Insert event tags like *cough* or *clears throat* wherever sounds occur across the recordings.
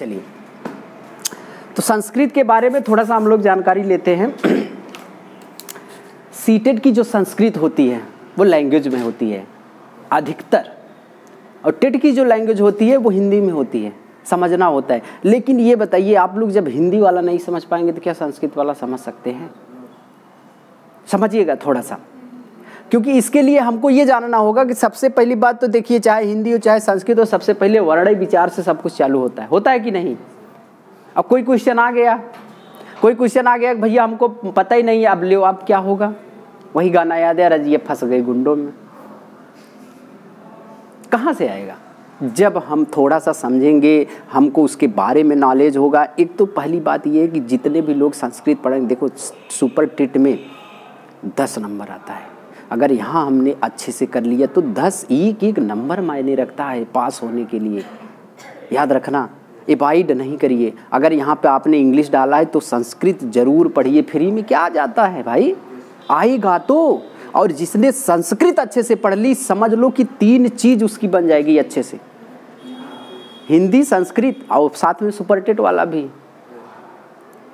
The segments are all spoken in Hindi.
चलिए। तो संस्कृत के बारे में थोड़ा सा हम लोग जानकारी लेते हैं। सीटेड की जो संस्कृत होती है, वो लैंग्वेज में होती है। अधिकतर। और टेट की जो लैंग्वेज होती है, वो हिंदी में होती है। समझना होता है। लेकिन ये बताइए, आप लोग जब हिंदी वाला नहीं समझ पाएँगे तो क्या संस्कृत वाला समझ सकते हैं? समझिएगा थोड़ा सा। क्योंकि इसके लिए हमको ये जानना होगा कि सबसे पहली बात तो देखिए, चाहे हिंदी हो, चाहे संस्कृत हो, सबसे पहले वर्ण विचार से सब कुछ चालू होता है। होता है कि नहीं? अब कोई क्वेश्चन आ गया। कोई क्वेश्चन आ गया भैया हमको पता ही नहीं है, अब ले अब क्या होगा? वही गाना याद है रजिए फंस गए गुंडों में। कहाँ से आएगा? जब हम थोड़ा सा समझेंगे, हमको उसके बारे में नॉलेज होगा। एक तो पहली बात ये है कि जितने भी लोग संस्कृत पढ़ेंगे, देखो, सुपर टिट में दस नंबर आता है। अगर यहाँ हमने अच्छे से कर लिया तो दस एक एक नंबर मायने रखता है पास होने के लिए। याद रखना एवाइड नहीं करिए। अगर यहाँ पे आपने इंग्लिश डाला है तो संस्कृत ज़रूर पढ़िए। फ्री में क्या आ जाता है भाई? आएगा तो। और जिसने संस्कृत अच्छे से पढ़ ली, समझ लो कि तीन चीज़ उसकी बन जाएगी अच्छे से। हिंदी, संस्कृत, और साथ में सुपरटेट वाला भी।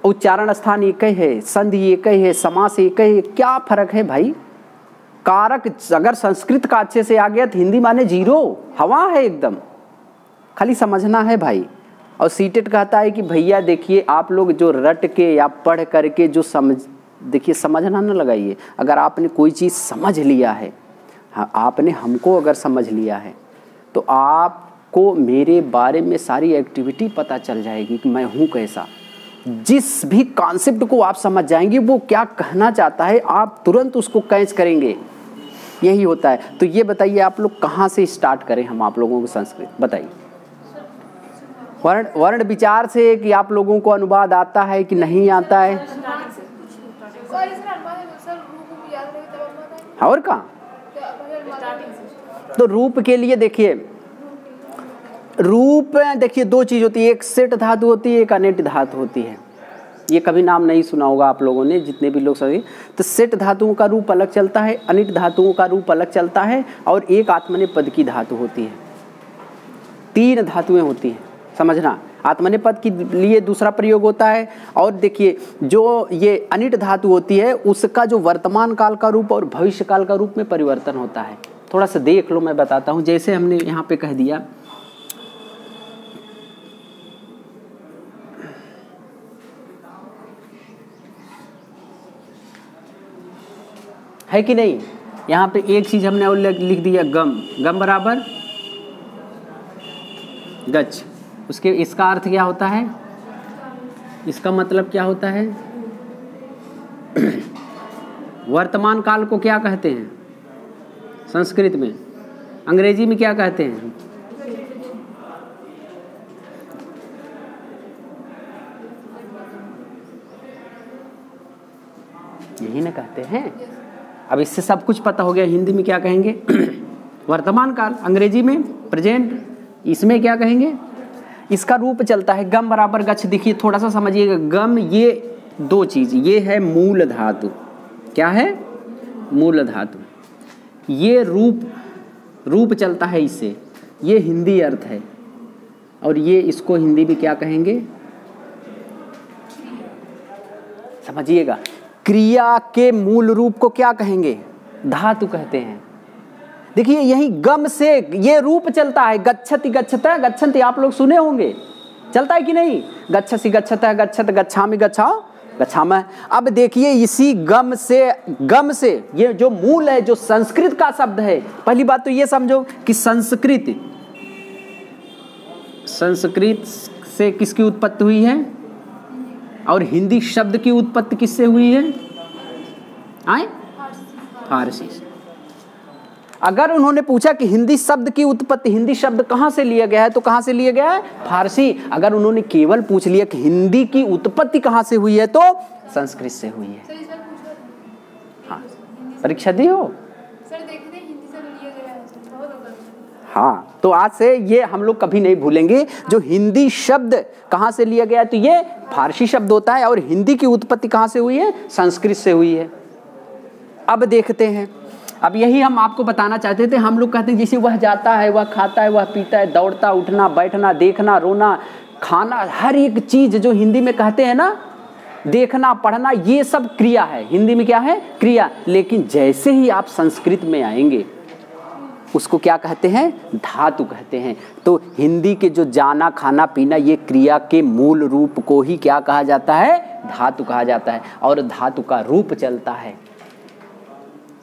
उच्चारण स्थान एक ही, संधि एक है, समास एक है, क्या फ़र्क है भाई? कारक अगर संस्कृत का अच्छे से आ गया तो हिंदी माने ज़ीरो। हवा है एकदम। खाली समझना है भाई। और सीटेट कहता है कि भैया देखिए, आप लोग जो रट के या पढ़ करके जो समझ, देखिए समझना ना लगाइए। अगर आपने कोई चीज़ समझ लिया है हाँ आपने हमको अगर समझ लिया है तो आपको मेरे बारे में सारी एक्टिविटी पता चल जाएगी कि मैं हूँ कैसा। जिस भी कॉन्सेप्ट को आप समझ जाएँगे, वो क्या कहना चाहता है, आप तुरंत उसको कैच करेंगे। यही होता है। तो ये बताइए, आप लोग कहाँ से स्टार्ट करें हम आप लोगों को संस्कृत? बताइए। वर्ण वर्ण विचार से कि आप लोगों को अनुवाद आता है कि नहीं आता है? और कहा? तो रूप के लिए देखिए। रूप देखिए, दो चीज़ होती है, एक सेट धातु होती है, एक अनेट धातु होती है। ये कभी नाम नहीं सुना होगा आप लोगों ने, जितने भी लोग सभी। तो सेट धातुओं का रूप अलग चलता है, अनिट धातुओं का रूप अलग चलता है, और एक आत्मने पद की धातु होती है। तीन धातुएँ होती हैं, समझना? आत्मने पद के लिए दूसरा प्रयोग होता है, और देखिए, जो ये अनिट धातु होती है, उसका जो वर्तमान काल का रूप और भविष्य काल का रूप में परिवर्तन होता है। थोड़ा सा देख लो, मैं बताता हूँ, जैसे हमने यहाँ पे कह दिया है कि नहीं? यहाँ पे एक चीज़ हमने और लिख दिया, गम। गम बराबर? गच उसके, इसका अर्थ क्या होता है? इसका मतलब क्या होता है? *clears throat* वर्तमान काल को क्या कहते हैं? संस्कृत में। अंग्रेज़ी में क्या कहते हैं? यही ना कहते हैं। अब इससे सब कुछ पता हो गया, हिंदी में क्या कहेंगे? *clears throat* वर्तमान काल, अंग्रेज़ी में प्रेजेंट इसमें क्या कहेंगे? इसका रूप चलता है गम बराबर गच्छ। देखिए थोड़ा सा समझिएगा, गम ये दो चीज़, ये है मूल धातु। क्या है? मूल धातु। ये रूप रूप चलता है इससे ये हिंदी अर्थ है। और ये इसको हिंदी में क्या कहेंगे? समझिएगा। क्रिया के मूल रूप को क्या कहेंगे? धातु कहते हैं। देखिए यही गम से ये रूप चलता है। गच्छति गच्छत गच्छन्ति आप लोग सुने होंगे। चलता है कि नहीं? गच्छसी गच्छत गच्छत गच्छामि गच्छा गच्छाम। अब देखिए इसी गम से गम से ये जो मूल है जो संस्कृत का शब्द है पहली बात तो ये समझो कि संस्कृत संस्कृत से किसकी उत्पत्ति हुई है? और हिंदी शब्द की उत्पत्ति किससे हुई है? आए? फारसी से। अगर उन्होंने पूछा कि हिंदी शब्द की उत्पत्ति हिंदी शब्द कहाँ से लिया गया है तो कहाँ से लिया गया है? फारसी। अगर उन्होंने केवल पूछ लिया कि हिंदी की उत्पत्ति कहाँ से हुई है तो संस्कृत से हुई है। हाँ। परीक्षा दी हो? हाँ तो आज से ये हम लोग कभी नहीं भूलेंगे। जो हिंदी शब्द कहाँ से लिया गया तो ये फारसी शब्द होता है और हिंदी की उत्पत्ति कहाँ से हुई है? संस्कृत से हुई है। अब देखते हैं। अब यही हम आपको बताना चाहते थे। हम लोग कहते हैं, जैसे वह जाता है, वह खाता है, वह पीता है, दौड़ता, उठना, बैठना, देखना, रोना, खाना, हर एक चीज़ जो हिंदी में कहते हैं ना, देखना, पढ़ना, ये सब क्रिया है। हिंदी में क्या है? क्रिया। लेकिन जैसे ही आप संस्कृत में आएँगे उसको क्या कहते हैं? धातु कहते हैं। तो हिंदी के जो जाना, खाना, पीना, ये क्रिया के मूल रूप को ही क्या कहा जाता है? धातु कहा जाता है और धातु का रूप चलता है।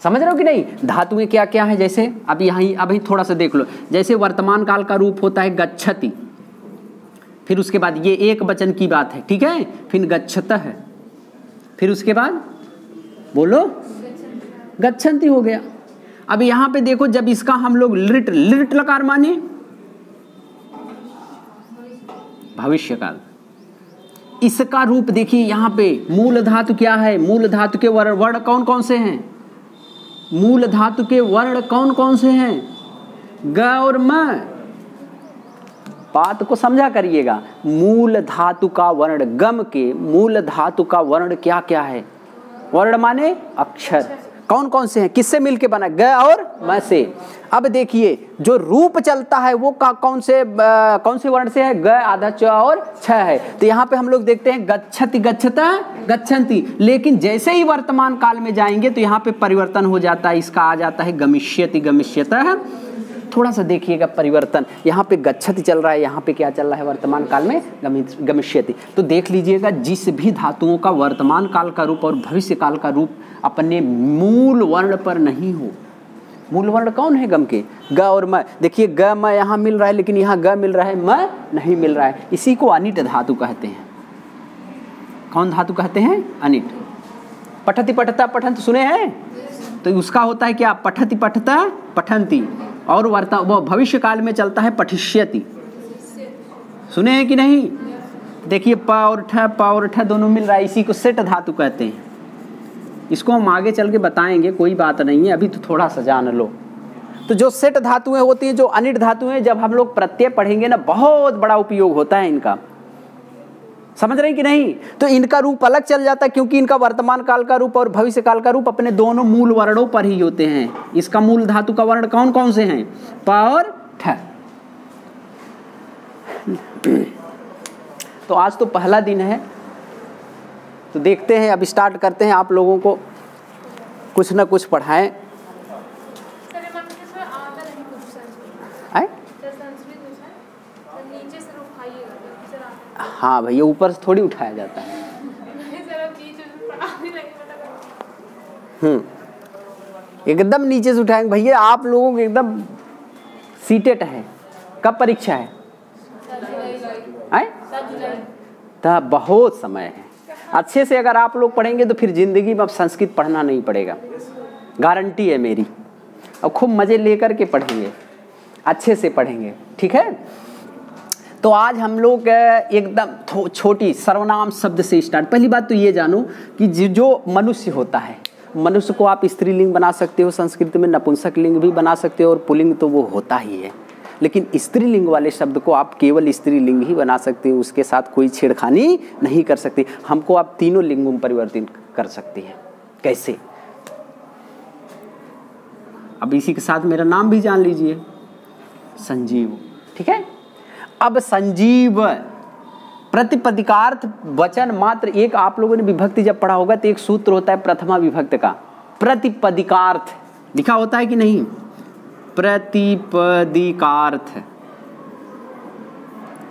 समझ रहे हो कि नहीं? धातुएँ क्या क्या है? जैसे अब यहाँ, अभी थोड़ा सा देख लो। जैसे वर्तमान काल का रूप होता है गच्छति। फिर उसके बाद ये एक वचन की बात है, ठीक है? फिर गच्छत। है फिर उसके बाद बोलो? गच्छन्ति हो गया। अब यहाँ पे देखो, जब इसका हम लोग लिट लिट लकार माने भविष्य काल इसका रूप देखिए यहाँ पे, मूल धातु क्या है? मूल धातु के वर्ण वर्ण कौन कौन से हैं? मूल धातु के वर्ण कौन कौन से हैं? ग और म। बात को समझा करिएगा। मूल धातु का वर्ण गम के, मूल धातु का वर्ण क्या क्या है? वर्ण माने अक्षर। कौन कौन से हैं? किससे मिलके बना? ग और म से। अब देखिए जो रूप चलता है वो का कौन से आ, कौन से वर्ण से है? ग आधा च और छ है। तो यहाँ पे हम लोग देखते हैं गच्छति गच्छता गच्छन्ति। लेकिन जैसे ही वर्तमान काल में जाएँगे तो यहाँ पे परिवर्तन हो जाता है इसका आ जाता है गमिष्यति गमिष्यत थोड़ा सा देखिएगा परिवर्तन। यहाँ पे गच्छति चल रहा है, यहाँ पे क्या चल रहा है वर्तमान काल में? गमिष्यति। तो देख लीजिएगा, जिस भी धातुओं का वर्तमान काल का रूप और भविष्य काल का रूप अपने मूल वर्ण पर नहीं हो। मूल वर्ण कौन है गम के? ग और म। देखिए, ग, म यहाँ मिल रहा है, लेकिन यहाँ ग मिल रहा है, म नहीं मिल रहा है। इसी को अनिट धातु कहते हैं। कौन धातु कहते हैं? अनिट। पठति पठता पठंत सुने हैं? तो उसका होता है क्या? पठति पठता पठंती और वर्ता, वो भविष्य काल में चलता है पठिष्यति। सुने हैं कि नहीं? देखिए, प और ठ, प और ठ दोनों मिल रहा है, इसी को सेट धातु कहते हैं। इसको हम आगे चल के बताएँगे, कोई बात नहीं है, अभी तो थोड़ा सा जान लो। तो जो सेट धातुएँ होती हैं, जो अनिट धातुएँ, जब हम लोग प्रत्यय पढ़ेंगे ना, बहुत बड़ा उपयोग होता है इनका। समझ रहे हैं कि नहीं? तो इनका रूप अलग चल जाता है क्योंकि इनका वर्तमान काल का रूप और भविष्य काल का रूप अपने दोनों मूल वर्णों पर ही होते हैं। इसका मूल धातु का वर्ण कौन कौन से हैं? प और ठ तो आज तो पहला दिन है। तो देखते हैं, अब स्टार्ट करते हैं आप लोगों को। कुछ ना कुछ पढ़ाएँ। हाँ भैया ऊपर से थोड़ी उठाया जाता है। हम्म। एकदम नीचे से उठाएँगे। भैया, आप लोगों को एकदम सीटेट है। कब परीक्षा है? तो बहुत समय है। अच्छे से अगर आप लोग पढ़ेंगे तो फिर ज़िंदगी में अब संस्कृत पढ़ना नहीं पड़ेगा। गारंटी है मेरी। और खूब मज़े लेकर के पढ़ेंगे। अच्छे से पढ़ेंगे। ठीक है? तो आज हम लोग एकदम छोटी सर्वनाम शब्द से स्टार्ट। पहली बात तो ये जानो कि जो मनुष्य होता है, मनुष्य को आप स्त्रीलिंग बना सकते हो, संस्कृत में नपुंसक लिंग भी बना सकते हो और पुलिंग तो वो होता ही है। लेकिन स्त्रीलिंग वाले शब्द को आप केवल स्त्रीलिंग ही बना सकते हो, उसके साथ कोई छेड़खानी नहीं कर सकते। हमको आप तीनों लिंगों में परिवर्तित कर सकते हैं। कैसे? अब इसी के साथ मेरा नाम भी जान लीजिए। संजीव। ठीक है? अब संजीव प्रतिपदिकार्थ वचन मात्र एक आप लोगों ने विभक्ति जब पढ़ा होगा तो एक सूत्र होता है प्रथमा विभक्त का। प्रतिपदिकार्थ। लिखा होता है कि नहीं? प्रतिपदिकार्थ।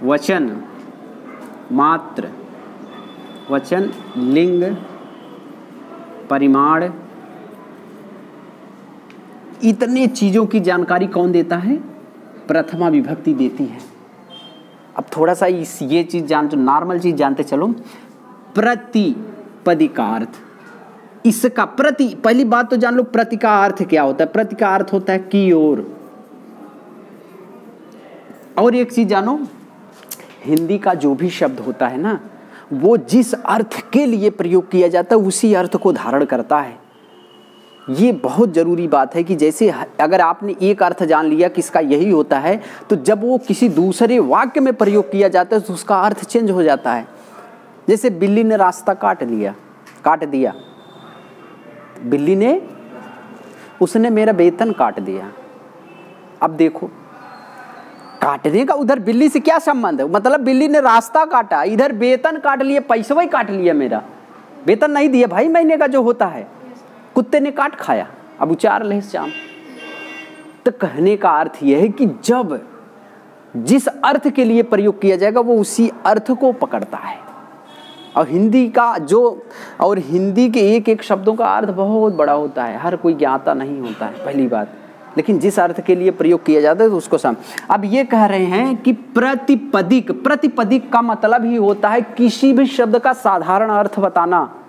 वचन मात्र। वचन लिंग, परिमाण। इतने चीज़ों की जानकारी कौन देता है? प्रथमा विभक्ति देती है। अब थोड़ा सा इस ये चीज़ जान, जो नॉर्मल चीज़ जानते चलो। प्रतिपदिकार्थ। इसका प्रति, पहली बात तो जान लो प्रति का अर्थ क्या होता है? प्रति का अर्थ होता है की ओर। और एक चीज़ जानो, हिंदी का जो भी शब्द होता है ना, वो जिस अर्थ के लिए प्रयोग किया जाता है, उसी अर्थ को धारण करता है। ये बहुत ज़रूरी बात है कि जैसे अगर आपने एक अर्थ जान लिया कि इसका यही होता है तो जब वो किसी दूसरे वाक्य में प्रयोग किया जाता है तो उसका अर्थ चेंज हो जाता है। जैसे बिल्ली ने रास्ता काट लिया, काट दिया। बिल्ली ने, उसने मेरा वेतन काट दिया। अब देखो, काटने का उधर बिल्ली से क्या संबंध है? मतलब बिल्ली ने रास्ता काटा, इधर वेतन काट लिए पैसा ही काट लिया मेरा। वेतन नहीं दिया, भाई महीने का जो होता है। कुत्ते ने काट खाया। अब उचार ले श्याम तो कहने का अर्थ यह है कि जब जिस अर्थ के लिए प्रयोग किया जाएगा, वो उसी अर्थ को पकड़ता है। और हिंदी का जो, और हिंदी के एक एक शब्दों का अर्थ बहुत बड़ा होता है। हर कोई ज्ञाता नहीं होता है, पहली बात। लेकिन जिस अर्थ के लिए प्रयोग किया जाता है तो उसको सम अब ये कह रहे हैं कि प्रतिपदिक प्रतिपदिक का मतलब ही होता है किसी भी शब्द का साधारण अर्थ बताना।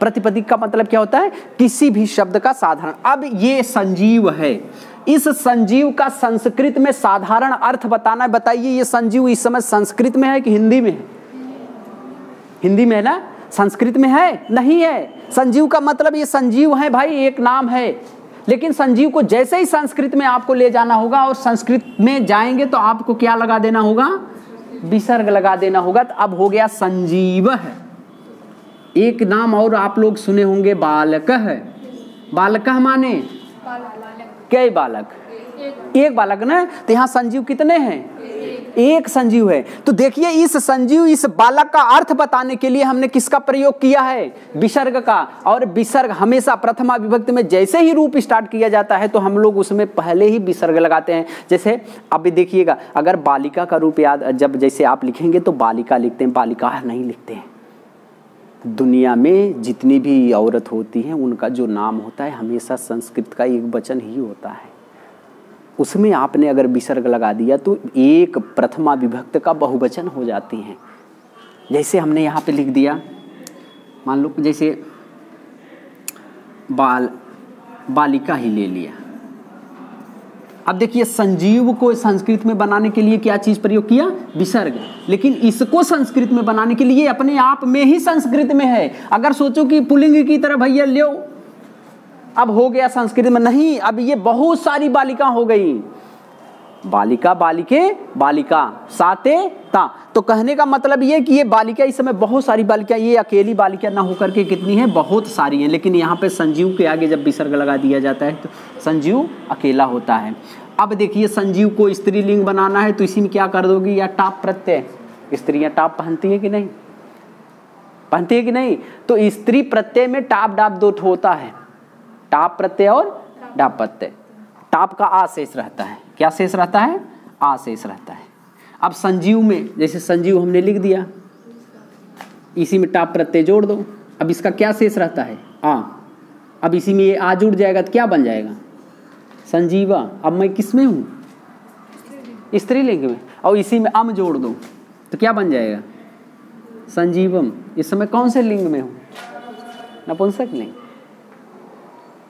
प्रतिपदिक का मतलब क्या होता है? किसी भी शब्द का साधारण। अब ये संजीव है। इस संजीव का संस्कृत में साधारण अर्थ बताना बताइए, ये संजीव इस समय संस्कृत में है कि हिंदी में है? हिंदी में है ना? संस्कृत में है? नहीं है। संजीव का मतलब ये संजीव है भाई, एक नाम है। लेकिन संजीव को जैसे ही संस्कृत में आपको ले जाना होगा और संस्कृत में जाएँगे तो आपको क्या लगा देना होगा? विसर्ग लगा देना होगा। तो अब हो गया संजीव है। एक नाम और आप लोग सुने होंगे बालक बालक माने? कई बालक। एक बालक ना? तो यहाँ संजीव कितने हैं? एक संजीव है। तो देखिए, इस संजीव, इस बालक का अर्थ बताने के लिए हमने किसका प्रयोग किया है? विसर्ग का। और विसर्ग हमेशा प्रथमा विभक्ति में जैसे ही रूप स्टार्ट किया जाता है तो हम लोग उसमें पहले ही विसर्ग लगाते हैं। जैसे, अभी देखिएगा, अगर बालिका का रूप याद, जब जैसे आप लिखेंगे तो बालिका लिखते हैं, बालिका नहीं लिखते हैं। दुनिया में जितनी भी औरत होती हैं, उनका जो नाम होता है, हमेशा संस्कृत का एक वचन ही होता है। उसमें आपने अगर विसर्ग लगा दिया तो एक प्रथमा विभक्त का बहुवचन हो जाती हैं। जैसे हमने यहाँ पे लिख दिया, मान लो जैसे बाल, बालिका ही ले लिया। अब देखिए, संजीव को संस्कृत में बनाने के लिए क्या चीज़ प्रयोग किया? विसर्ग। लेकिन इसको संस्कृत में बनाने के लिए अपने आप में ही संस्कृत में है। अगर सोचो कि पुलिंग की तरह, भैया लो अब हो गया संस्कृत में नहीं, अब ये बहुत सारी बालिका हो गई। बालिका बालिके बालिका साते ता। तो कहने का मतलब ये कि ये बालिका इस समय बहुत सारी बालिका ये अकेली बालिका ना होकर के कितनी है? बहुत सारी हैं। लेकिन यहाँ पे संजीव के आगे जब विसर्ग लगा दिया जाता है तो संजीव अकेला होता है। अब देखिए संजीव को स्त्रीलिंग बनाना है तो इसी में क्या कर दोगी? या टाप प्रत्यय। स्त्रियाँ टाप पहनती है कि नहीं? पहनती है कि नहीं? तो स्त्री प्रत्यय में टाप डाप दो होता है। टाप प्रत्यय और डाप प्रत्यय। टाप का आशेष रहता है। क्या शेष रहता है? आ शेष रहता है। अब संजीव में, जैसे संजीव हमने लिख दिया, इसी में टाप प्रत्यय जोड़ दो। अब इसका क्या शेष रहता है? आ। अब इसी में ये आ जुड़ जाएगा तो क्या बन जाएगा? संजीवा। अब मैं किसमें हूँ? स्त्रीलिंग में। और इसी में अम जोड़ दो तो क्या बन जाएगा? संजीवम। इस समय कौन से लिंग में हूँ? नपुंसक लिंग।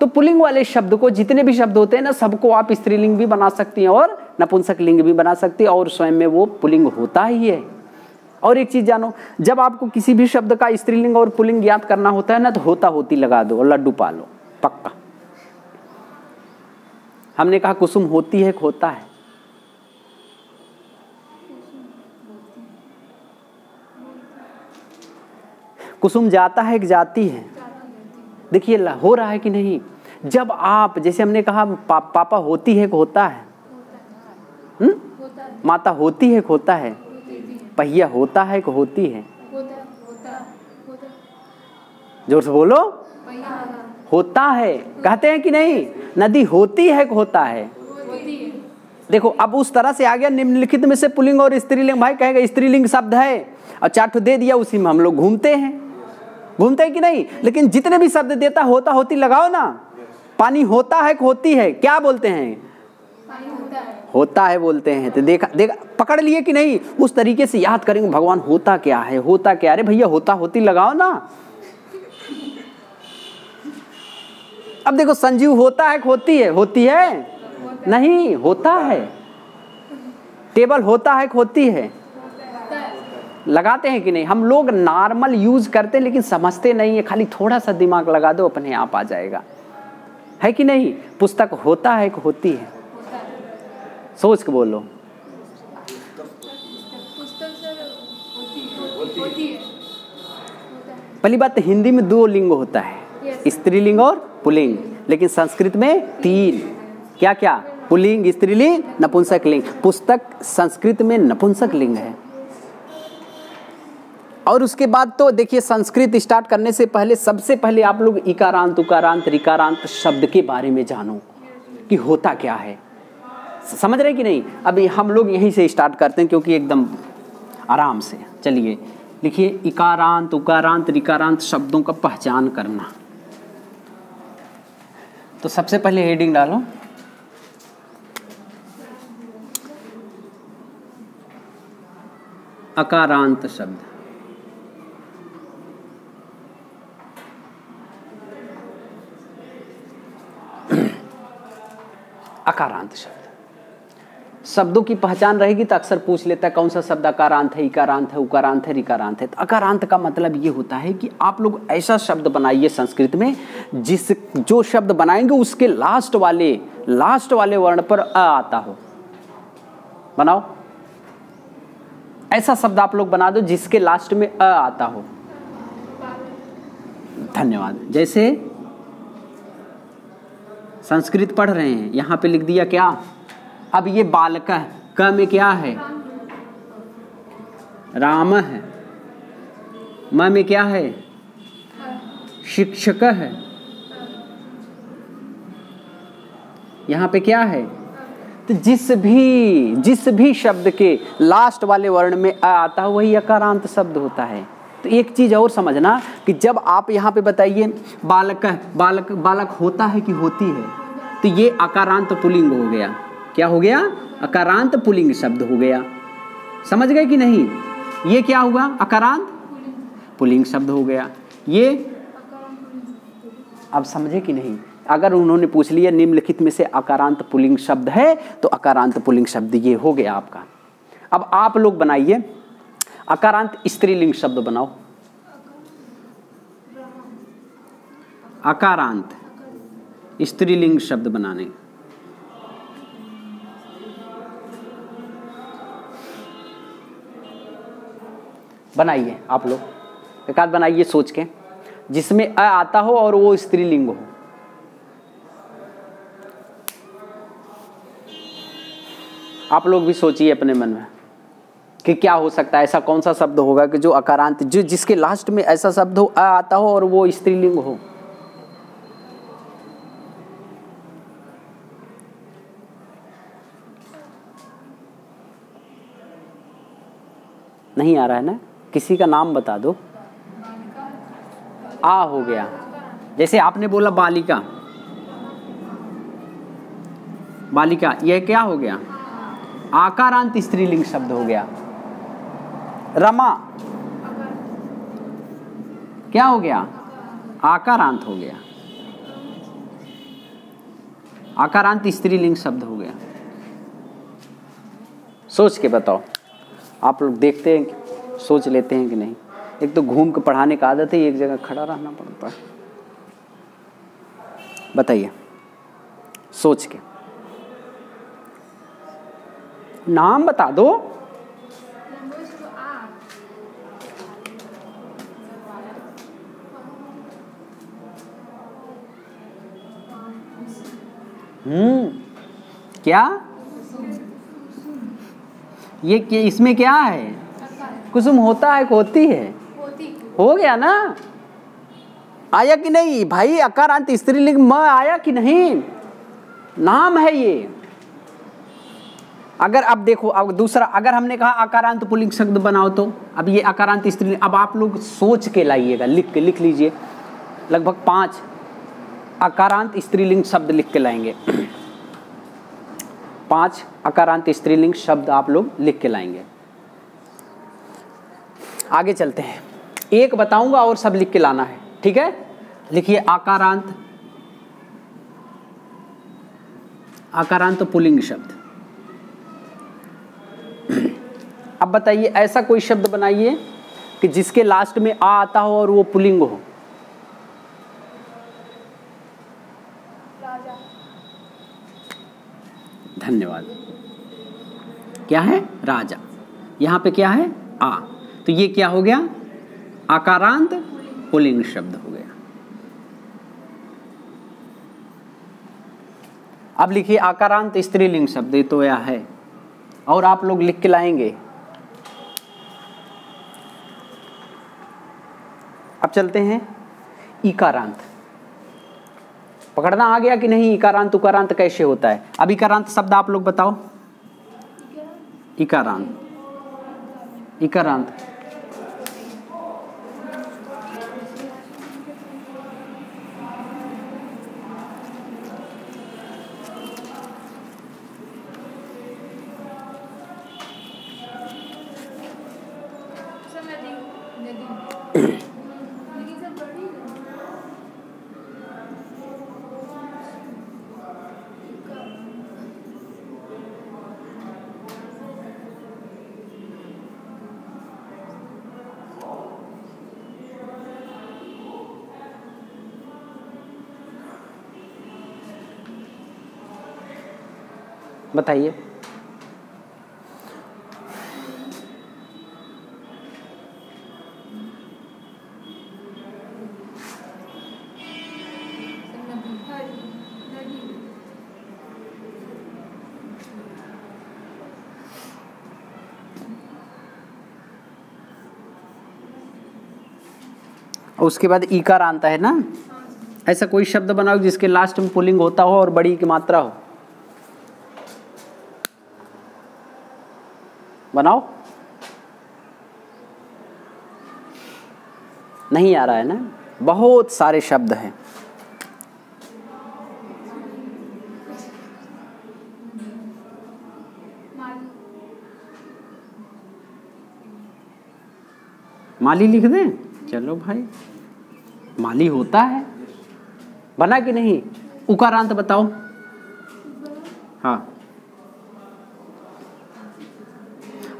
तो पुलिंग वाले शब्द को, जितने भी शब्द होते हैं ना, सबको आप स्त्रीलिंग भी बना सकती हैं और नपुंसक लिंग भी बना सकती है और स्वयं में वो पुलिंग होता ही है। और एक चीज़ जानो, जब आपको किसी भी शब्द का स्त्रीलिंग और पुलिंग ज्ञात करना होता है ना तो होता होती लगा दो, लड्डू पालो, पक्का। हमने कहा कुसुम होती है होता है? कुसुम जाता है कि जाती है? देखिए हो रहा है कि नहीं? जब आप जैसे हमने कहा पा, पापा होती है होता है। हुँ? माता होती है होता है। पहिया होता है कि होती है। ज़ोर से बोलो। होता है। कहते हैं कि नहीं? नदी होती है कि होता है। देखो अब उस तरह से आ गया निम्नलिखित में से पुलिंग और स्त्रीलिंग। भाई कहेगा स्त्रीलिंग शब्द है। और चार दे दिया उसी में हम लोग घूमते हैं। घूमते हैं कि नहीं? लेकिन जितने भी शब्द देता, होता, होती, लगाओ ना। पानी होता है होती है? क्या बोलते हैं? होता है बोलते हैं। तो देखा देखा, पकड़ लिए कि नहीं? उस तरीके से याद करेंगे, भगवान होता क्या है? होता क्या अरे भैया, होता, होती, लगाओ ना। अब देखो, संजीव होता है होती है? होती है। नहीं, होता है। टेबल होता है होती है? लगाते हैं कि नहीं? हम लोग नॉर्मल यूज़ करते हैं लेकिन समझते नहीं है। खाली थोड़ा सा दिमाग लगा दो अपने आप आ जाएगा। है कि नहीं? पुस्तक होता है कि होती है? सोच के बोलो। पहली बात तो हिंदी में दो लिंग होता है। स्त्रीलिंग और पुलिंग। लेकिन संस्कृत में तीन। क्या क्या पुलिंग स्त्रीलिंग नपुंसक लिंग। पुस्तक संस्कृत में नपुंसक लिंग है। और उसके बाद तो देखिए, संस्कृत स्टार्ट करने से पहले, सबसे पहले आप लोग इकारांत, उकारांत, रिकारांत शब्द के बारे में जानो कि होता क्या है। समझ रहे कि नहीं? अभी हम लोग यहीं से स्टार्ट करते हैं क्योंकि एकदम आराम से। चलिए, लिखिए, इकारांत, उकारांत, रिकारांत शब्दों का पहचान करना। तो सबसे पहले हेडिंग डालो। अकारांत शब्द। अकारांत शब्द। शब्दों की पहचान रहेगी तो अक्सर पूछ लेता है, कौन सा शब्द अकारांत है, इकारांत है, उकारांत है रिकारांत है। तो अकारांत का मतलब ये होता है कि आप लोग ऐसा शब्द बनाइए संस्कृत में, जिस जो शब्द बनाएँगे, उसके लास्ट वाले लास्ट वाले वर्ण पर अ आता हो। बनाओ। ऐसा शब्द आप लोग बना दो जिसके लास्ट में अ आता हो। धन्यवाद। जैसे संस्कृत पढ़ रहे हैं। यहाँ पे लिख दिया क्या? अब ये बालक क में क्या है? राम है। म में क्या है? शिक्षक है। यहाँ पे क्या है? तो जिस भी जिस भी शब्द के लास्ट वाले वर्ण में आता है, वही अकारांत शब्द होता है। तो एक चीज़ और समझना कि जब आप यहाँ पे बताइए, बालक बालक बालक होता है कि होती है? तो ये अकारांत पुलिंग हो गया। क्या हो गया? अकारांत पुलिंग शब्द हो गया। समझ गए कि नहीं? ये क्या हुआ? अकारांत पुलिंग शब्द हो गया। ये अब समझे कि नहीं? अगर उन्होंने पूछ लिया, निम्नलिखित में से अकारांत पुलिंग शब्द है तो अकारांत पुलिंग शब्द ये हो गया आपका। अब आप लोग बनाइए। अकारांत स्त्रीलिंग शब्द बनाओ अकारांत स्त्रीलिंग शब्द बनाने बनाइए आप लोग एक आध बनाइए सोच के जिसमें अ आता हो और वो स्त्रीलिंग हो आप लोग भी सोचिए अपने मन में कि क्या हो सकता है? ऐसा कौन सा शब्द होगा कि जो अकारांत, जो जिसके लास्ट में ऐसा शब्द हो आता हो और वो स्त्रीलिंग हो? नहीं आ रहा है ना? किसी का नाम बता दो। आ हो गया। जैसे आपने बोला बालिका। बालिका, यह क्या हो गया? आकारांत स्त्रीलिंग शब्द हो गया। रमा। क्या हो गया? आकारांत हो गया। आकारांत स्त्रीलिंग शब्द हो गया। सोच के बताओ। आप लोग देखते हैं कि, सोच लेते हैं कि नहीं? एक तो घूम के पढ़ाने का आदत है, एक जगह खड़ा रहना पड़ता है। बताइए। सोच के। नाम बता दो। हम्म। क्या? ये इसमें क्या है? कुसुम होता है होती है? हो गया ना? आया कि नहीं? भाई अकारांत स्त्रीलिंग म आया कि नहीं? नाम है ये। अगर अब देखो अब दूसरा अगर हमने कहा अकारांत पुलिंग शब्द बनाओ तो अब ये अकारांत स्त्रीलिंग अब आप लोग सोच के लाइएगा लिख के लिख लीजिए। लगभग पाँच अकारांत स्त्रीलिंग शब्द लिख के लाएँगे। पाँच, अकारांत स्त्रीलिंग शब्द आप लोग लिख के लाएँगे। आगे चलते हैं। एक बताऊँगा और सब लिख के लाना है, ठीक है? लिखिए आकारांत आकारांत पुलिंग शब्द। अब बताइए, ऐसा कोई शब्द बनाइए कि जिसके लास्ट में आ आता हो और वो पुलिंग हो। धन्यवाद। क्या है? राजा। यहाँ पे क्या है? आ। तो ये क्या हो गया? आकारांत पुलिंग शब्द हो गया। अब लिखिए, आकारांत स्त्रीलिंग शब्द तो यह है। और आप लोग लिख के लाएँगे। अब चलते हैं। इकारांत। पकड़ना आ गया कि नहीं? इकारांत, उकारांत कैसे होता है? अब इकारांत शब्द आप लोग बताओ। इकारांत। इकारांत। बताइए। उसके बाद ईकार आता है ना? ऐसा कोई शब्द बनाओ जिसके लास्ट में पुलिंग होता हो और बड़ी की मात्रा हो। बनाओ। नहीं आ रहा है ना? बहुत सारे शब्द हैं। माली लिख दें। चलो भाई। माली होता है। बना कि नहीं? उकारांत बताओ हाँ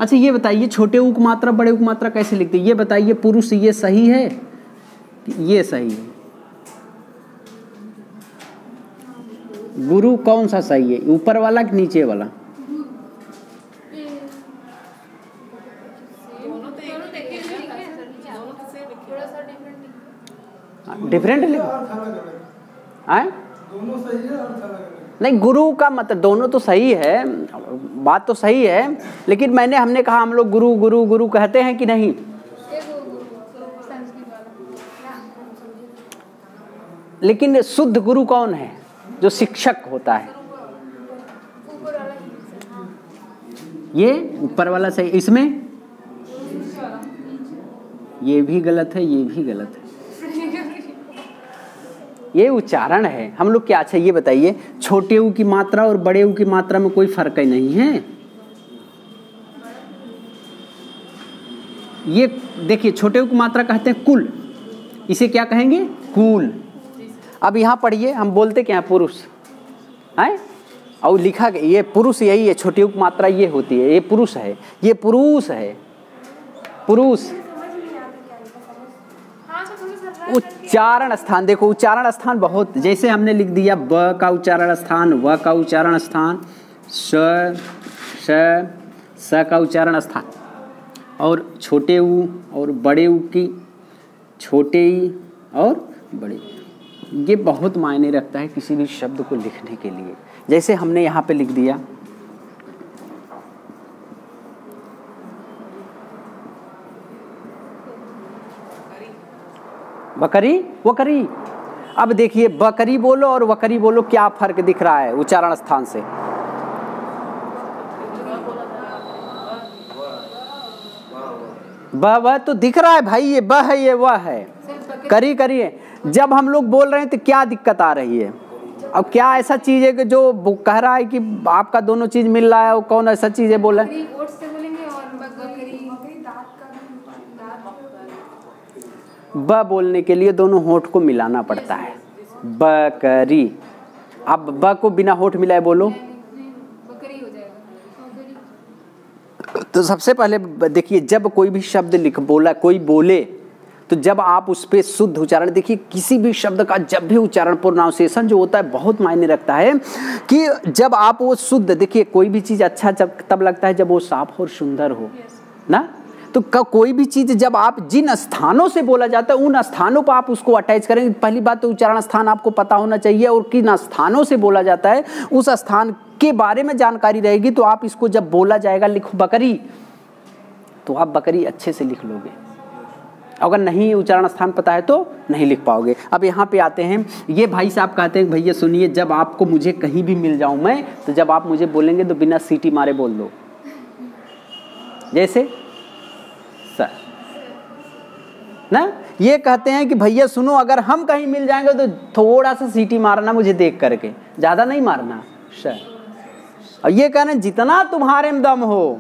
अच्छा ये बताइए, छोटे उक मात्रा, बड़े उक मात्रा कैसे लिखते ये बताइए, पुरुष, ये सही है? ये सही है। गुरु कौन सा सही है? ऊपर वाला कि नीचे वाला? डिफरेंट लिखो आए? दोनों सही है नहीं, गुरु का मतलब दोनों तो सही है, बात तो सही है, लेकिन मैंने, हमने कहा, हम लोग गुरु गुरु गुरु कहते हैं कि नहीं? लेकिन शुद्ध गुरु कौन है जो शिक्षक होता है? ये ऊपर वाला सही, इसमें? ये भी गलत है, ये भी गलत है। ये उच्चारण है। हम लोग क्या अच्छा ये बताइए छोटे ऊ की मात्रा और बड़े ऊ की मात्रा में कोई फ़र्क ही नहीं है? ये देखिए छोटे ऊ की मात्रा कहते हैं कुल। इसे क्या कहेंगे? कुल। अब यहाँ पढ़िए, हम बोलते क्या है? पुरुष। है? और लिखा गया, ये पुरुष यही है छोटी की मात्रा ये होती है, ये पुरुष है, ये पुरुष है, पुरुष। उच्चारण स्थान। देखो, उच्चारण स्थान बहुत, जैसे हमने लिख दिया, ब का उच्चारण स्थान, व का उच्चारण स्थान, स, श, स का उच्चारण स्थान। और छोटे ऊ और बड़े ऊ की, छोटे ई और बड़े। ये बहुत मायने रखता है किसी भी शब्द को लिखने के लिए। जैसे हमने यहाँ पे लिख दिया बकरी, वकरी। अब देखिए, बकरी बोलो और वकरी बोलो क्या फ़र्क दिख रहा है उच्चारण स्थान से? ब वह तो दिख रहा है भाई, ये ब है, ये वह है। करी करिए जब हम लोग बोल रहे हैं तो क्या दिक्कत आ रही है? अब क्या ऐसा चीज़ है कि जो कह रहा है कि आपका दोनों चीज़ मिल रहा है वो कौन ऐसा चीज़ है बोल रहे हैं? ब बोलने के लिए दोनों होठ को मिलाना पड़ता है। बकरी अब ब को बिना होठ मिलाए बोलो। तो सबसे पहले देखिए जब कोई भी शब्द लिख बोला कोई बोले तो जब आप उस पर शुद्ध उच्चारण देखिए किसी भी शब्द का जब भी उच्चारण प्रोनाउंसिएशन जो होता है बहुत मायने रखता है कि जब आप वो शुद्ध देखिए कोई भी चीज़ अच्छा जब तब लगता है जब वो साफ़ और सुंदर हो। ना? तो कोई भी चीज़ जब आप जिन स्थानों से बोला जाता है, उन स्थानों पर आप उसको अटैच करेंगे। पहली बात तो उच्चारण स्थान आपको पता होना चाहिए और किन स्थानों से बोला जाता है, उस स्थान के बारे में जानकारी रहेगी तो आप इसको जब बोला जाएगा, लिखो बकरी तो आप बकरी अच्छे से लिख लोगे। अगर नहीं उच्चारण स्थान पता है तो नहीं लिख पाओगे। अब यहाँ पे आते हैं, ये भाई साहब कहते हैं, भैया सुनिए, जब आपको मुझे कहीं भी मिल जाऊँ मैं तो जब आप मुझे बोलेंगे तो बिना सीटी मारे बोल दो। जैसे सर ना? ये कहते हैं कि भैया, सुनो, अगर हम कहीं मिल जाएँगे तो थोड़ा सा सीटी मारना मुझे देख करके। ज़्यादा नहीं मारना। सर और ये कह रहे हैं, जितना तुम्हारे में दम हो,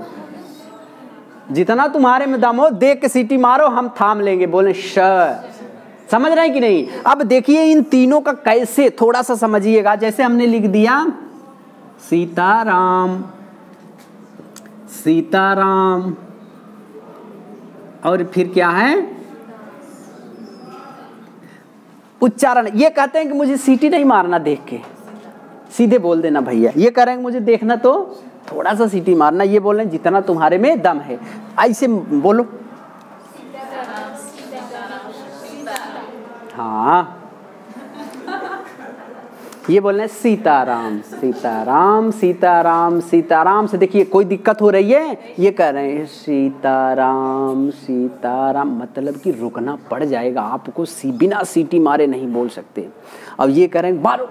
जितना तुम्हारे में दम हो, देख के सीटी मारो, हम थाम लेंगे। बोले श समझ रहे हैं कि नहीं? अब देखिए, इन तीनों का कैसे, थोड़ा सा समझिएगा। जैसे हमने लिख दिया, सीताराम सीताराम। और फिर क्या है? उच्चारण। ये कहते हैं कि मुझे सीटी नहीं मारना देख के। सीधे बोल देना भैया। ये कह रहे हैं मुझे देखना तो थोड़ा सा सीटी मारना। ये बोल रहे हैं जितना तुम्हारे में दम है। ऐसे बोलो। हाँ। ये बोल रहे हैं, सीताराम सीताराम सीताराम सीताराम से देखिए, कोई दिक्कत हो रही है? ये कह रहे हैं, सीताराम सीताराम मतलब कि रुकना पड़ जाएगा, आपको सी, बिना सीटी मारे नहीं बोल सकते। अब ये कह रहे हैं, बारो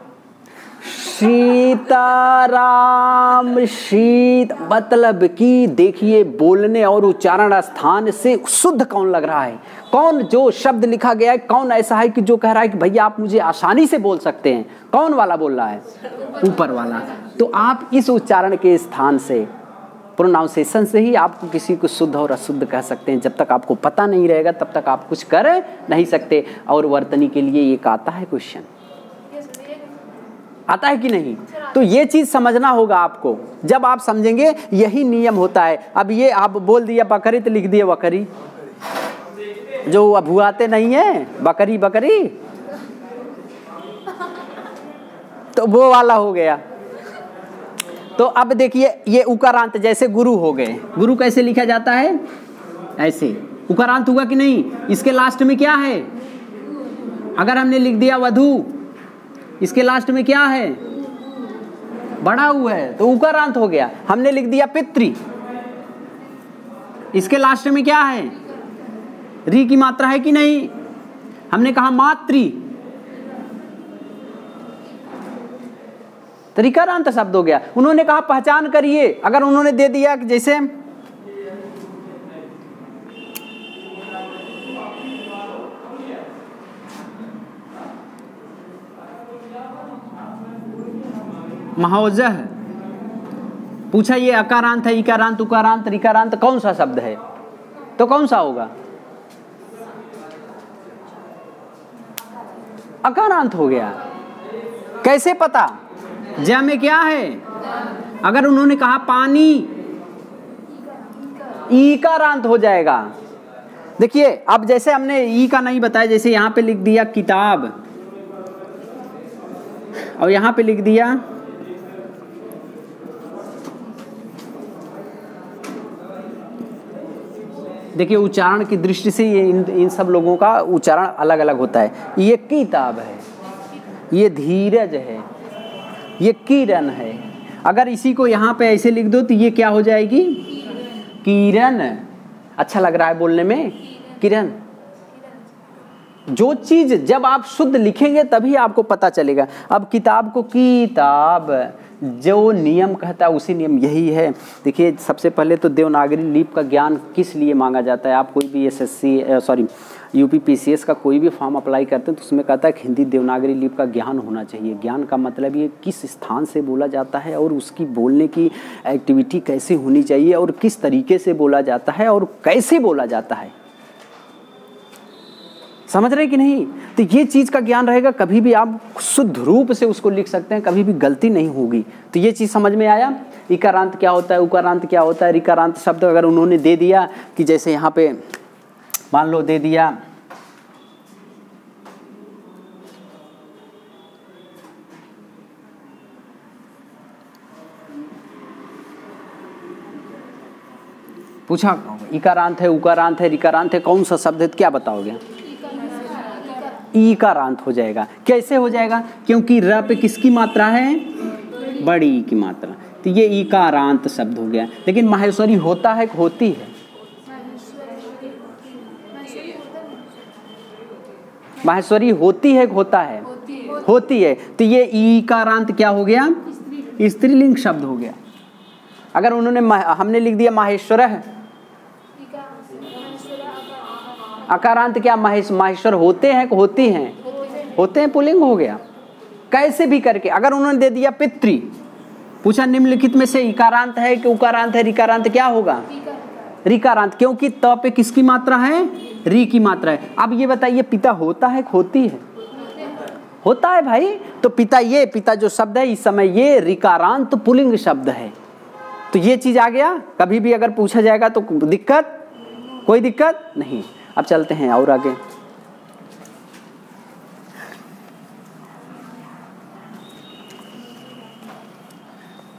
सीताराम, शीत मतलब कि देखिए, बोलने और उच्चारण स्थान से शुद्ध कौन लग रहा है? कौन जो शब्द लिखा गया है, कौन ऐसा है कि जो कह रहा है कि भैया आप मुझे आसानी से बोल सकते हैं? कौन वाला बोल रहा है? ऊपर वाला। तो आप इस उच्चारण के स्थान से प्रोनाउंसिएशन से ही आपको किसी को शुद्ध और अशुद्ध कह सकते हैं। जब तक आपको पता नहीं रहेगा, तब तक आप कुछ कर नहीं सकते। और वर्तनी के लिए एक आता है क्वेश्चन आता है कि नहीं? तो ये चीज़ समझना होगा आपको। जब आप समझेंगे, यही नियम होता है। अब ये आप बोल दिया, बकरी तो लिख दिया, बकरी। जो अब अभुआते नहीं है, बकरी बकरी। तो वो वाला हो गया। तो अब देखिए, ये उकारांत जैसे गुरु हो गए। गुरु कैसे लिखा जाता है? ऐसे। उकारांत हुआ कि नहीं? इसके लास्ट में क्या है? अगर हमने लिख दिया वधु इसके लास्ट में क्या है? बड़ा हुआ है तो उकारांत हो गया। हमने लिख दिया पित्री इसके लास्ट में क्या है? री की मात्रा है कि नहीं? हमने कहा मातृ। तरीकारांत शब्द हो गया। उन्होंने कहा पहचान करिए। अगर उन्होंने दे दिया कि जैसे महोजह। पूछा, ये अकारांत है, इकारांत, उकारांत रिकारांत कौन सा शब्द है? तो कौन सा होगा? अकारांत हो गया। कैसे पता? जय में क्या है? अगर उन्होंने कहा पानी ई ईकारांत हो जाएगा। देखिए, अब जैसे हमने ई का नहीं बताया, जैसे यहाँ पे लिख दिया किताब। और यहाँ पे लिख दिया देखिए, उच्चारण की दृष्टि से ये इन इन सब लोगों का उच्चारण अलग अलग होता है। ये किताब है, ये धीरज है, ये किरण है। अगर इसी को यहाँ पे ऐसे लिख दो तो ये क्या हो जाएगी? किरण। अच्छा लग रहा है बोलने में? किरण। जो चीज़ जब आप शुद्ध लिखेंगे तभी आपको पता चलेगा। अब किताब को किताब जो नियम कहता है, उसी नियम यही है। देखिए, सबसे पहले तो देवनागरी लिप का ज्ञान किस लिए मांगा जाता है? आप कोई भी S S C sorry UP PCS का कोई भी फॉर्म अप्लाई करते हैं तो उसमें कहता है कि हिंदी देवनागरी लिप का ज्ञान होना चाहिए। ज्ञान का मतलब ये किस स्थान से बोला जाता है और उसकी बोलने की एक्टिविटी कैसे होनी चाहिए और किस तरीके से बोला जाता है और कैसे बोला जाता है? समझ रहे कि नहीं? तो ये चीज़ का ज्ञान रहेगा, कभी भी आप शुद्ध रूप से उसको लिख सकते हैं, कभी भी गलती नहीं होगी। तो ये चीज़ समझ में आया? इकारांत क्या होता है? उकारांत क्या होता है? रिकारांत शब्द अगर उन्होंने दे दिया, कि जैसे यहाँ पे, मान लो दे दिया, पूछा, इकारांत है, उकारांत है रिकारांत है, कौन सा शब्द है, क्या बताओगे? ईकारांत हो जाएगा। कैसे हो जाएगा? क्योंकि र पे किसकी मात्रा है? बड़ी की मात्रा। तो ये ईकारांत शब्द हो गया। लेकिन माहेश्वरी होता है होती है? माहेश्वरी होती है होता है? होती है। तो ये ईकारांत क्या हो गया? स्त्रीलिंग शब्द हो गया। अगर उन्होंने हमने लिख दिया माहेश्वर है अकारांत क्या महेश, माहेश्वर होते हैं होती हैं? होते हैं, पुलिंग हो गया। कैसे भी करके, अगर उन्होंने दे दिया पितृ, पूछा निम्नलिखित में से इकारांत है कि उकारांत है, रिकारांत क्या होगा? रिकारांत, क्योंकि त पे किसकी मात्रा है? री की मात्रा है। अब ये बताइए, पिता होता है होती है? होता है भाई। तो पिता ये, पिता जो शब्द है, इस समय ये रिकारांत पुलिंग शब्द है। तो ये चीज़ आ गया। कभी भी अगर पूछा जाएगा तो दिक्कत? कोई दिक्कत? नहीं। अब चलते हैं और आगे।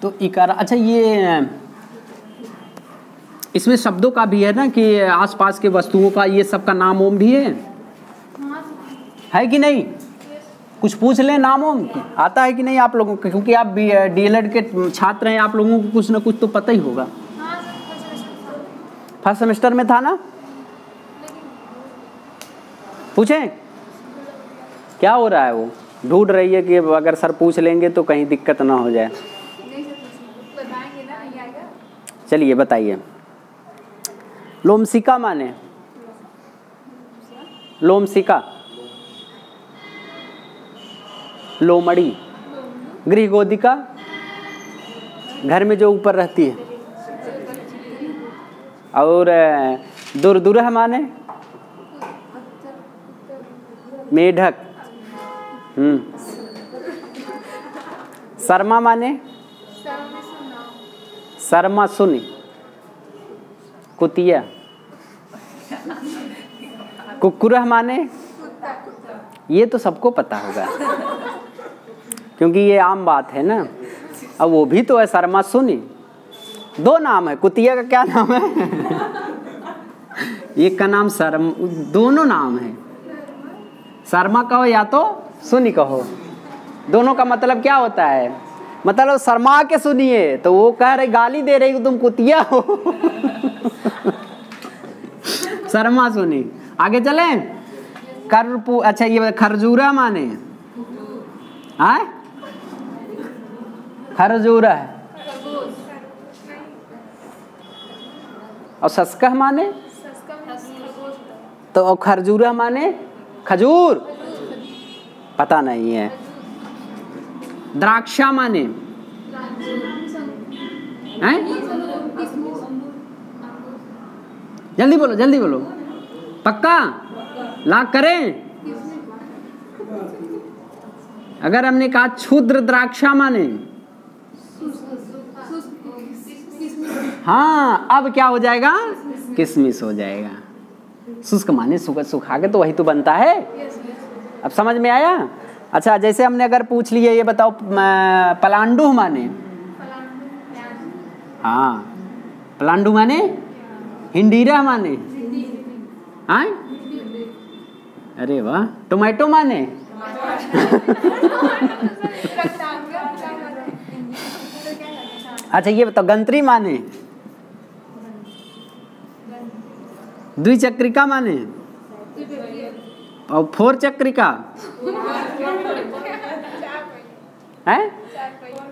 तो इकार अच्छा ये इसमें शब्दों का भी है ना कि आसपास के वस्तुओं का ये सब का नाम ओम भी है? है कि नहीं? कुछ पूछ लें नाम ओम आता है कि नहीं आप लोगों को? क्योंकि आप डीएलएड के छात्र हैं आप लोगों को कुछ ना कुछ तो पता ही होगा। फ़र्स्ट सेमेस्टर में था ना? पूछें? क्या हो रहा है वो? ढूंढ रही है कि अगर सर पूछ लेंगे तो कहीं दिक्कत ना हो जाए। चलिए बताइए। लोमसिका माने। लोमसिका। लोमड़ी। गृह गोदिका घर में जो ऊपर रहती है। और दुरदुरह माने? मेढक। हम्म। शर्मा माने? शर्मा सुनी। कुतिया। कुकुरह माने? ये तो सबको पता होगा। क्योंकि ये आम बात है ना। अब वो भी तो है, शर्मा सुनी। दो नाम है, कुतिया का क्या नाम है? *laughs* एक का नाम शर्म, दोनों नाम है। शर्मा कहो या तो सुनी कहो। दोनों का मतलब क्या होता है? मतलब शर्मा के सुनिए तो वो कह रहे गाली दे रही तुम कुतिया हो। शर्मा सुनी आगे चले? करपू अच्छा ये खरजूरा माने। हाँ खरजूरा है। और सस्कह माने? तो खरजूरा माने? खजूर। पता नहीं है। द्राक्षा माने। हैं? जल्दी बोलो जल्दी बोलो। पक्का? लाख करें। अगर हमने कहा क्षुद्र द्राक्षा माने। हाँ अब क्या हो जाएगा? किसमिस हो जाएगा। शुष्क माने सुखा के तो वही तो बनता है। अब समझ में आया? अच्छा जैसे हमने अगर पूछ लिया ये बताओ पलांडू माने? हाँ। पलांडू माने? हिंडीरा माने? हाँ? अरे वाह। टोमेटो माने? अच्छा ये बताओ गंत्री माने? द्विचक्रिका माने? और फोर चक्रिका? है?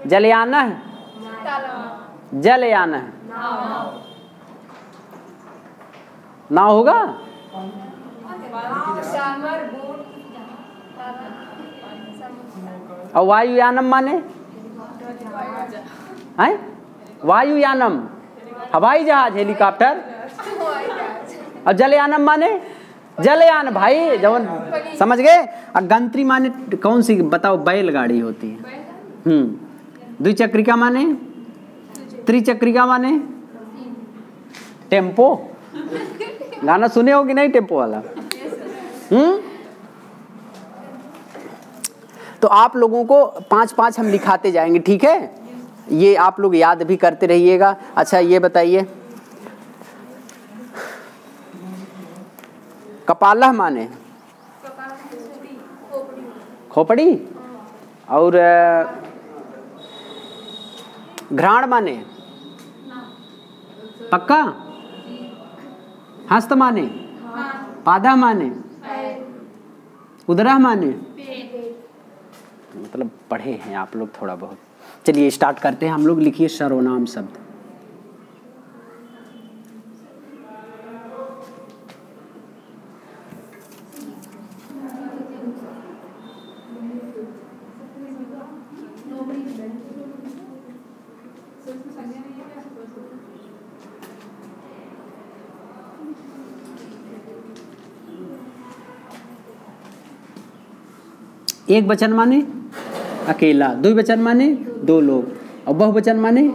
जलयान जलयान ना होगा? और वायुयानम माने? वायुयानम। हवाई जहाज़, हेलीकॉप्टर? और जलयानम माने? जलयान भाई, जवन समझ गए? और गंत्री माने कौन सी? बताओ, बैलगाड़ी होती है। हम्म। द्विचक्रिका माने? त्रिचक्रिका माने? टेंपो। गाना सुने हो कि नहीं टेंपो वाला? हम्म? तो आप लोगों को पाँच पाँच हम लिखाते जाएँगे, ठीक है? ये आप लोग याद भी करते रहिएगा। अच्छा ये बताइए। कपालह माने? खोपड़ी? और घ्राण माने? पक्का? हस्त माने? पादा माने? उदरा माने? मतलब पढ़े हैं आप लोग थोड़ा बहुत। चलिए स्टार्ट करते हैं। हम लोग लिखिए सर्वनाम शब्द। एक वचन माने, अकेला, दो वचन माने, दो लोग, और बहुवचन माने,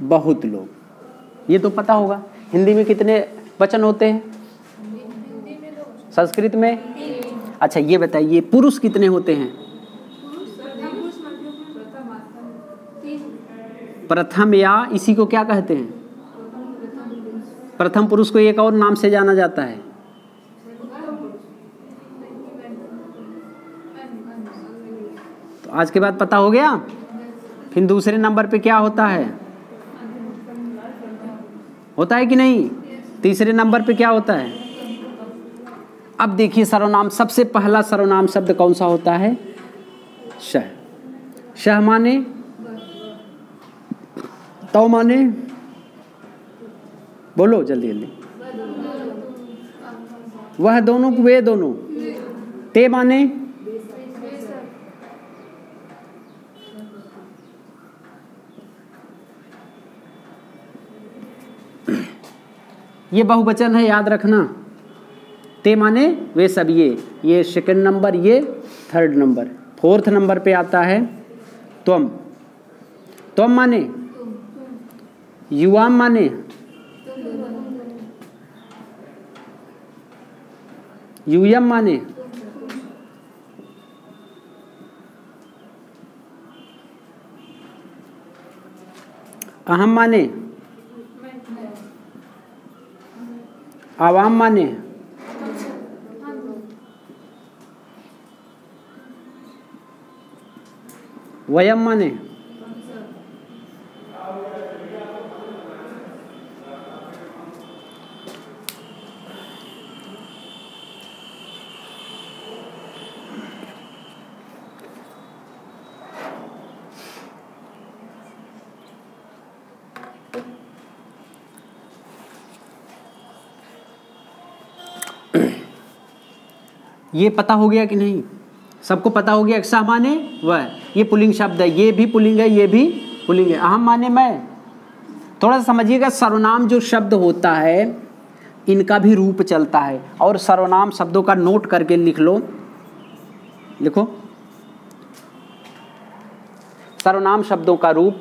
बहुत लोग। ये तो पता होगा, हिंदी में कितने वचन होते हैं? संस्कृत में? अच्छा ये बताइए, पुरुष कितने होते हैं? प्रथम या इसी को क्या कहते हैं? प्रथम पुरुष को एक और नाम से जाना जाता है। तो आज के बाद पता हो गया? फिर दूसरे नंबर पे क्या होता है? होता है कि नहीं? तीसरे नंबर पे क्या होता है? अब देखिए सर्वनाम, सबसे पहला सर्वनाम शब्द कौन सा होता है? शह। शह माने? तो माने? बोलो जल्दी जल्दी। वह दोनों, वे दोनों। ते माने? ये बहुवचन है, याद रखना। ते माने वे सब ये। ये सेकेंड नंबर ये थर्ड नंबर फोर्थ नंबर पे आता है, त्वम। त्वम माने? युवाम माने? यूयम माने? अहम माने? आवाम माने? वयम माने? ये पता हो गया कि नहीं? सबको पता हो गया अक्सा माने वह ये पुलिंग शब्द है, ये भी पुलिंग है, ये भी पुलिंग है। अहम माने मैं। थोड़ा सा समझिएगा, सर्वनाम जो शब्द होता है, इनका भी रूप चलता है। और सर्वनाम शब्दों का नोट करके लिख लो। लिखो। सर्वनाम शब्दों का रूप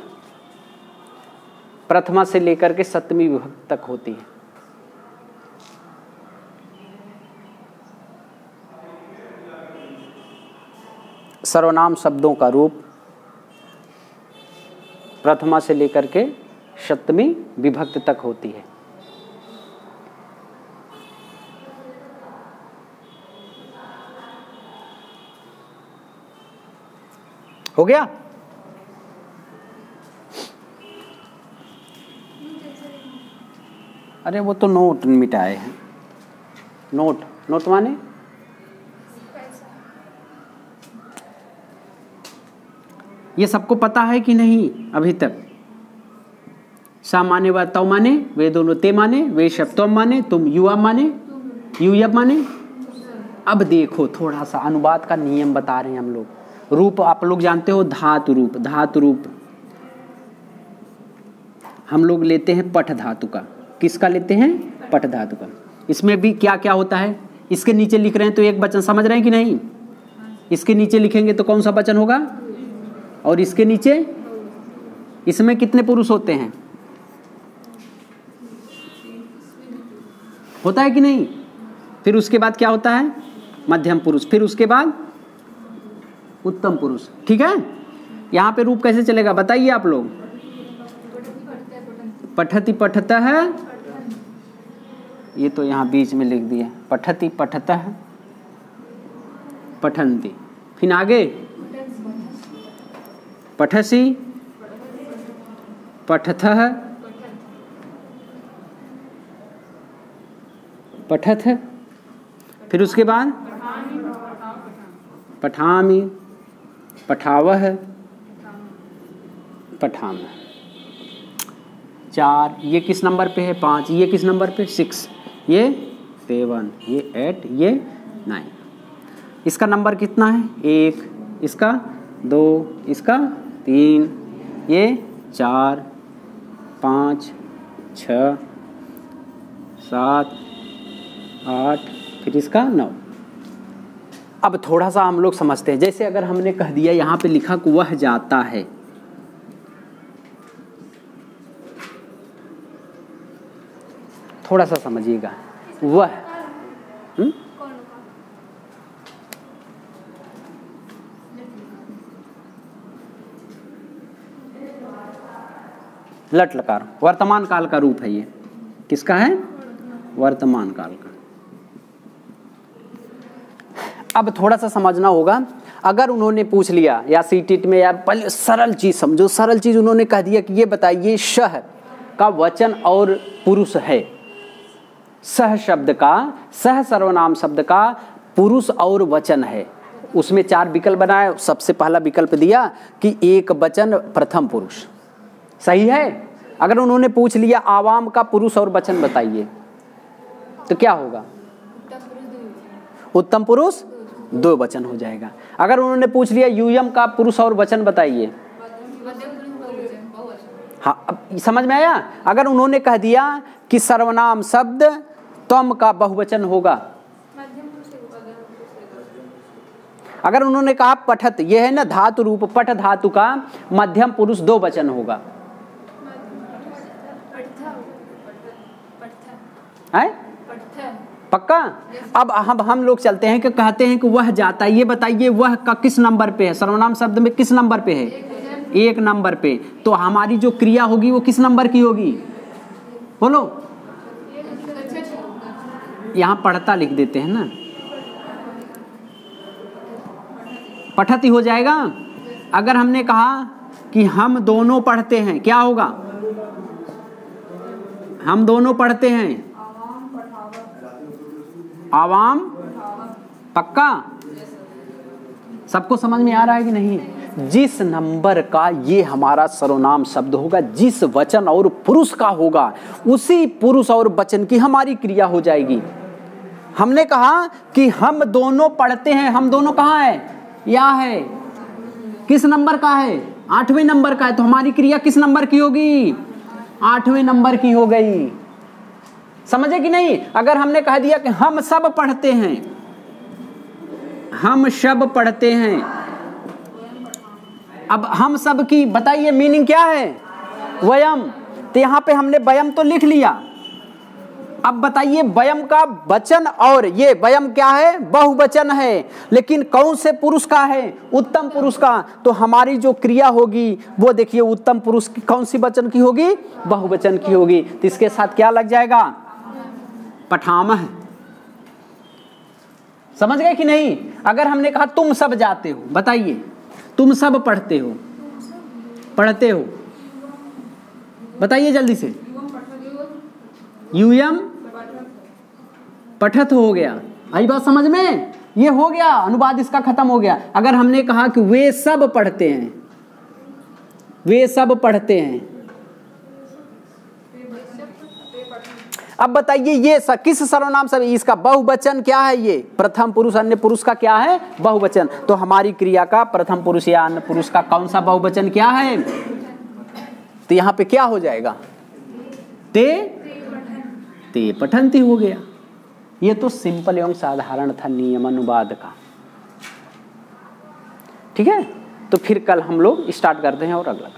प्रथमा से लेकर के सप्तमी विभक्त तक होती है। सर्वनाम शब्दों का रूप प्रथमा से लेकर के सप्तमी विभक्त तक होती है। हो गया? अरे वो तो नोट मिटाए हैं। नोट नोट माने? ये सबको पता है कि नहीं अभी तक? सा माने व तव माने, वे दोनों ते माने, वे शब्द माने, तुम युवा माने युयब माने? अब देखो थोड़ा सा अनुवाद का नियम बता रहे हैं हम लोग। रूप आप लोग जानते हो, धातु रूप धातु रूप। हम लोग लेते हैं पठ धातु का। किसका लेते हैं? पठ धातु का। इसमें भी क्या क्या होता है? इसके नीचे लिख रहे हैं तो एक वचन समझ रहे हैं कि नहीं? इसके नीचे लिखेंगे तो कौन सा वचन होगा? और इसके नीचे इसमें कितने पुरुष होते हैं? होता है कि नहीं? फिर उसके बाद क्या होता है? मध्यम पुरुष। फिर उसके बाद उत्तम पुरुष। ठीक है? यहाँ पे रूप कैसे चलेगा? बताइए आप लोग। पठति पठत। है ये तो यहाँ बीच में लिख दिया पठती पठतः। पठन्ति। फिर आगे। पठसी। पठथः। पठथ। फिर उसके बाद? पठामी। पठावह पठाम। चार, ये किस नंबर पे है? पाँच, ये किस नंबर पे? सिक्स। ये सेवन, ये एट, ये नाइन। इसका नंबर कितना है? एक। इसका दो। इसका तीन, ये चार, पाँच, छ, सात, आठ, फिर इसका नौ। अब थोड़ा सा हम लोग समझते हैं। जैसे अगर हमने कह दिया, यहाँ पे लिखा कि वह जाता है। थोड़ा सा समझिएगा। वह हुँ? लट लकार वर्तमान काल का रूप है ये। किसका है? वर्तमान काल का। अब थोड़ा सा समझना होगा। अगर उन्होंने पूछ लिया, या सी सीटीट में, या पहले सरल चीज़ समझो। सरल चीज़ उन्होंने कह दिया कि ये बताइए, शह का वचन और पुरुष है। सह शब्द का, सह सर्वनाम शब्द का पुरुष और वचन है। उसमें चार विकल्प बनाए। सबसे पहला विकल्प दिया कि एक वचन प्रथम पुरुष। सही है? अगर उन्होंने पूछ लिया, आवाम का पुरुष और वचन बताइए तो क्या होगा? उत्तम पुरुष, दो वचन हो जाएगा। अगर उन्होंने पूछ लिया यूयम का पुरुष और वचन बताइए। हाँ समझ में आया? अगर उन्होंने कह दिया कि सर्वनाम शब्द तम का बहुवचन होगा। अगर उन्होंने कहा पठत यह है ना, धातु रूप, पठ धातु का मध्यम पुरुष, दो वचन होगा। है? पक्का? अब हम हम लोग चलते हैं कि कहते हैं कि वह जाता है। ये बताइए, वह का किस नंबर पे है? सर्वनाम शब्द में किस नंबर पे है? एक नंबर पे। तो हमारी जो क्रिया होगी, वो किस नंबर की होगी? बोलो। यहाँ पढ़ता लिख देते हैं ना। पठती हो जाएगा? अगर हमने कहा कि हम दोनों पढ़ते हैं, क्या होगा? हम दोनों पढ़ते हैं। आवाम, पक्का? सबको समझ में आ रहा है कि नहीं? जिस नंबर का ये हमारा सर्वनाम शब्द होगा, जिस वचन और पुरुष का होगा, उसी पुरुष और वचन की हमारी क्रिया हो जाएगी। हमने कहा कि हम दोनों पढ़ते हैं, हम दोनों कहाँ है? या है। किस नंबर का है? आठवें नंबर का है तो हमारी क्रिया किस नंबर की होगी? आठवें नंबर की हो गई। समझे कि नहीं? अगर हमने कह दिया कि हम सब पढ़ते हैं, हम सब पढ़ते हैं। अब हम सब की, बताइए मीनिंग क्या है? वयम। तो यहाँ पे हमने वयम तो लिख लिया। अब बताइए, वयम का वचन और ये वयम क्या है? बहुवचन है। लेकिन कौन से पुरुष का है? उत्तम पुरुष का। तो हमारी जो क्रिया होगी, वो देखिए उत्तम पुरुष की, कौन सी वचन की होगी? बहुवचन की होगी। तो इसके साथ क्या लग जाएगा? पठामह। समझ गए कि नहीं? अगर हमने कहा, तुम सब जाते हो। बताइए, तुम सब पढ़ते हो? पढ़ते हो। बताइए जल्दी से। यूएम पठत हो गया। आई बात समझ में? ये हो गया। अनुवाद इसका खत्म हो गया। अगर हमने कहा कि वे सब पढ़ते हैं, वे सब पढ़ते हैं अब बताइए ये स, किस सर्वनाम सब इसका बहुवचन क्या है ये? प्रथम पुरुष अन्य पुरुष का क्या है? बहुवचन। तो हमारी क्रिया का प्रथम पुरुष या अन्य पुरुष का कौन सा बहुवचन क्या है? तो यहाँ पे क्या हो जाएगा? ते ते पठंती हो गया। ये तो सिंपल एवं साधारण था नियम अनुवाद का। ठीक है? तो फिर कल हम लोग स्टार्ट करते हैं और अगला